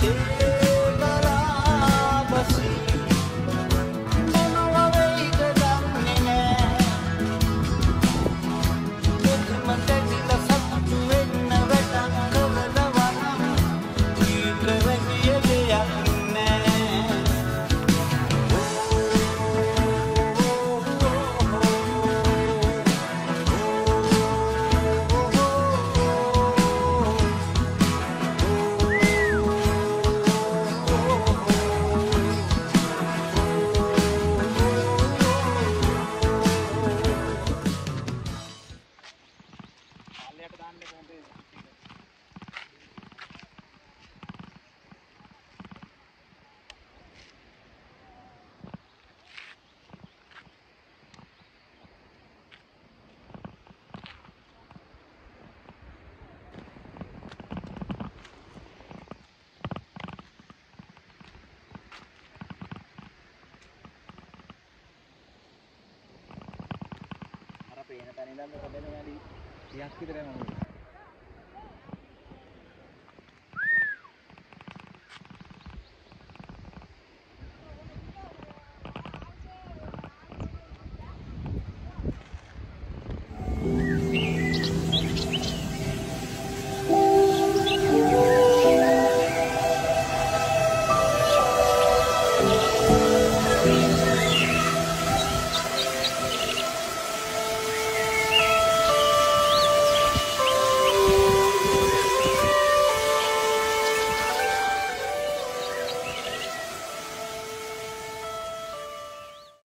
Thank you. లేకదాన్ని పోండి pena, tá nem dando cabelo na. y aquí tenemos